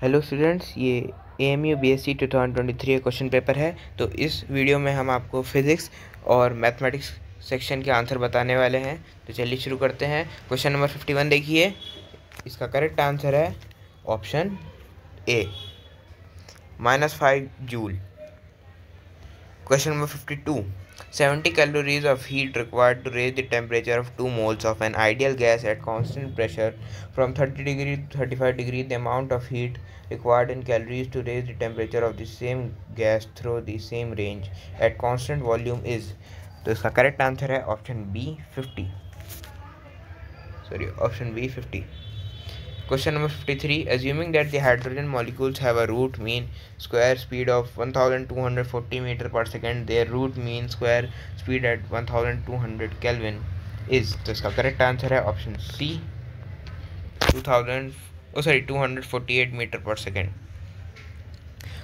Hello students ये A M U B S C two thousand twenty three का question paper है। तो इस वीडियो में हम आपको फिज़िक्स और मैथमेटिक्स सेक्शन के आंसर बताने वाले हैं। तो चलिए शुरू करते हैं। क्वेश्चन नंबर फिफ्टी वन देखिए। इसका करेक्ट आंसर है option A minus five joule question number fifty two 70 calories of heat required to raise the temperature of 2 moles of an ideal gas at constant pressure from 30 degree to 35 degree the amount of heat required in calories to raise the temperature of the same gas through the same range at constant volume is तो इसका correct answer है option B fifty sorry option B fifty Question number fifty three assuming that the hydrogen molecules have a root mean square speed of one thousand two hundred forty metre per second their root mean square speed at one thousand two hundred kelvin is तो इसका correct answer है option C two thousand sorry two hundred forty eight metre per second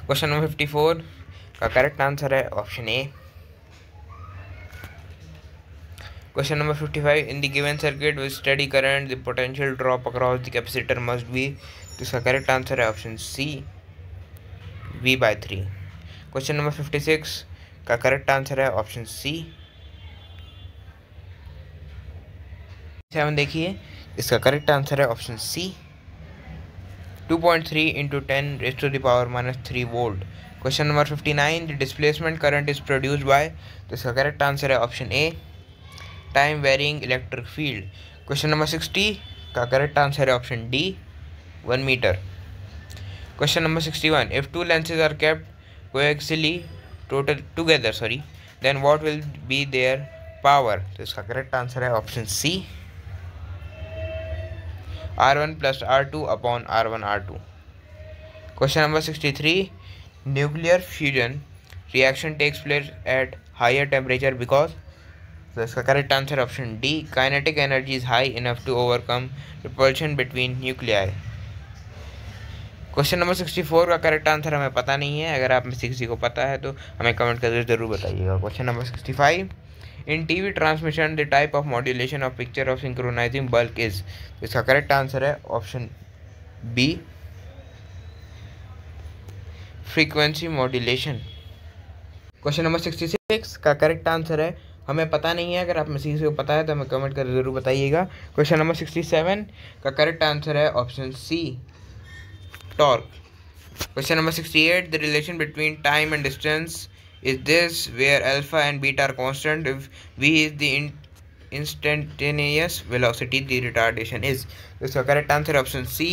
question number fifty four का correct answer है option A Question number 55. In the given circuit with steady current, the potential drop across the capacitor must be. तो इसका correct answer है option C V by three question number fifty six का correct answer है option C seven देखिए इसका correct answer है option C 2.3 point three into ten raise to the power minus three volt question number fifty nine the displacement current is produced by तो इसका correct answer है option A time varying electric field question number sixty का correct answer है option D one metre question number sixty one if two lenses are kept coaxially total together sorry then what will be their power तो इसका correct answer है option C R one plus R two upon R one R two question number sixty three nuclear fusion reaction takes place at higher temperature because So, इसका correct answer option D kinetic energy is high enough to overcome repulsion between nuclei question number sixty four का correct answer हमें पता नहीं है, अगर आप में से किसी को पता है तो हमें कमेंट करके ज़रूर बताइएगा। Question number sixty five in T V transmission the type of modulation of picture of synchronising bulk is इसका करेक्ट आंसर है option B frequency modulation question number sixty six का करेक्ट आंसर है हमें पता नहीं है, अगर आप में किसी को पता है तो हमें कमेंट कर ज़रूर बताइएगा। क्वेश्चन नंबर सिक्सटी सेवन का करेक्ट आंसर है option C torque question number sixty eight the relation between time and distance is this where alpha and beta are constant if V is the instantaneous velocity the retardation is इसका correct answer option C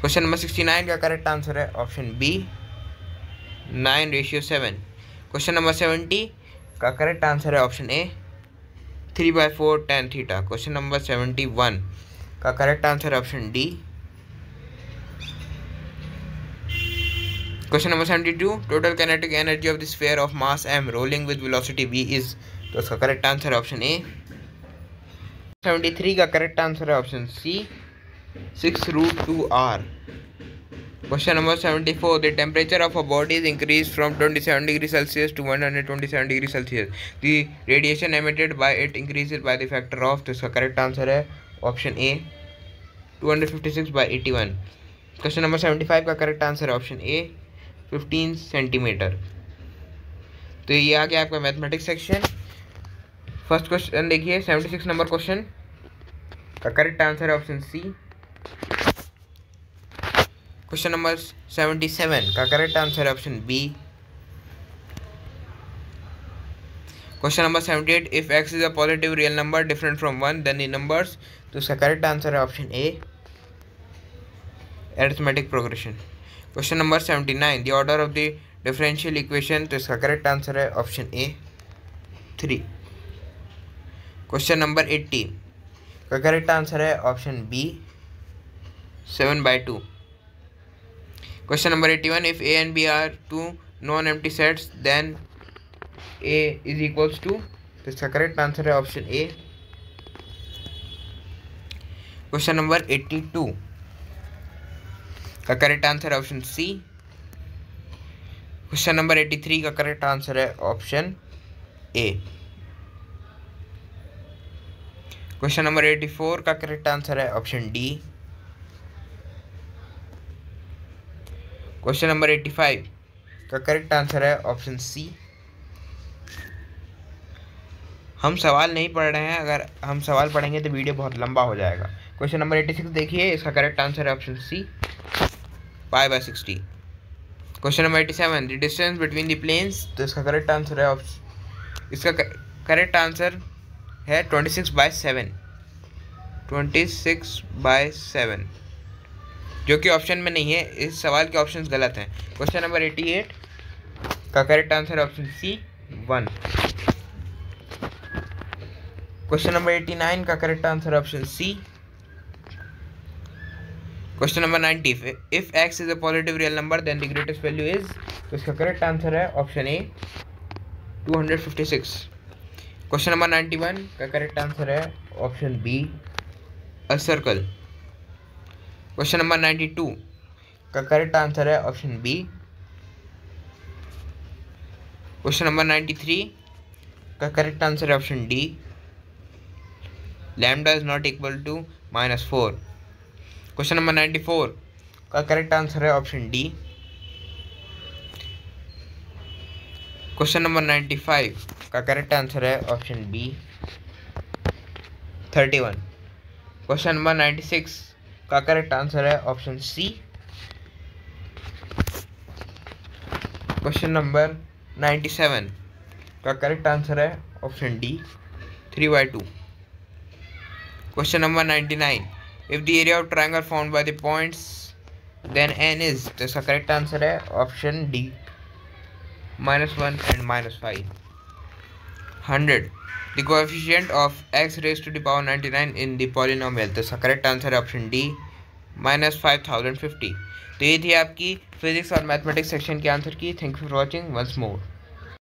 question number sixty nine का correct answer है option B nine ratio seven question number seventy का correct answer है option A three by four tan theta question number seventy one का correct answer option D question number seventy two total kinetic energy of the sphere of mass M rolling with velocity V is तो उसका correct answer option A seventy three का correct answer है option C six root two R question number 74 the temperature of a body is increase from 27 degree Celsius to 127 degree Celsius the radiation emitted by it increase by the factor of तो इसका correct answer है option A two hundred fifty six by eighty one question number 75 का correct answer है option A 15 centimetre तो ये आ गया आपका मैथमेटिक्स सेक्शन फ़र्स्ट क्वेश्चन देखिए 76 नंबर क्वेश्चन का करेक्ट आंसर है option C question number seventy seven का करेक्ट आंसर है option B question number seventy eight if X is a positive real number different from one then the numbers तो इसका correct answer है option A arithmetic progression question number seventy nine the order of the differential equation तो इसका correct answer है option A three question number eighty का correct answer है option B seven by two Question number 81. If A and B are two non-empty sets, then A is equals to. तो इसका correct answer है option A question number 82 का correct answer है option C question number 83 का correct answer है option A question number 84 का correct answer है option D question number eighty five का करेक्ट आंसर है ऑप्शन सी हम सवाल नहीं पढ़ रहे हैं अगर हम सवाल पढ़ेंगे तो वीडियो बहुत लंबा हो जाएगा। क्वेश्चन नंबर एट्टी सिक्स देखिए इसका करेक्ट आंसर है option C five by sixty question number eighty seven the distance between the planes तो इसका करेक्ट आंसर है ऑप्शन इसका करेक्ट आंसर है twenty six by seven twenty six by seven जो कि ऑप्शन में नहीं है, इस सवाल के ऑप्शंस गलत हैं। क्वेश्चन नंबर एटी एट का correct answer option C one question number eighty nine का correct answer option C question number ninety if x is a positive real number then the greatest value is तो इसका correct answer है option A two hundred fifty six question number ninety one का correct answer है option B a circle question number ninety two का correct answer है option B question number ninety three का correct answer है option D lambda is not equal to minus four question number ninety four का correct answer है option D question number ninety five का correct answer है option B thirty one question number ninety six का correct answer है option C question number ninety seven का correct answer है option D three by two question number ninety nine if the area of triangle found by the points then n is तो इसका correct answer है option D minus one and minus five hundred the coefficient of x raised to the power 99 in the polynomial. तो correct answer है option D minus five thousand fifty तो ये थी आपकी physics और मैथमेटिक्स सेक्शन के answer की. Thank you for watching once more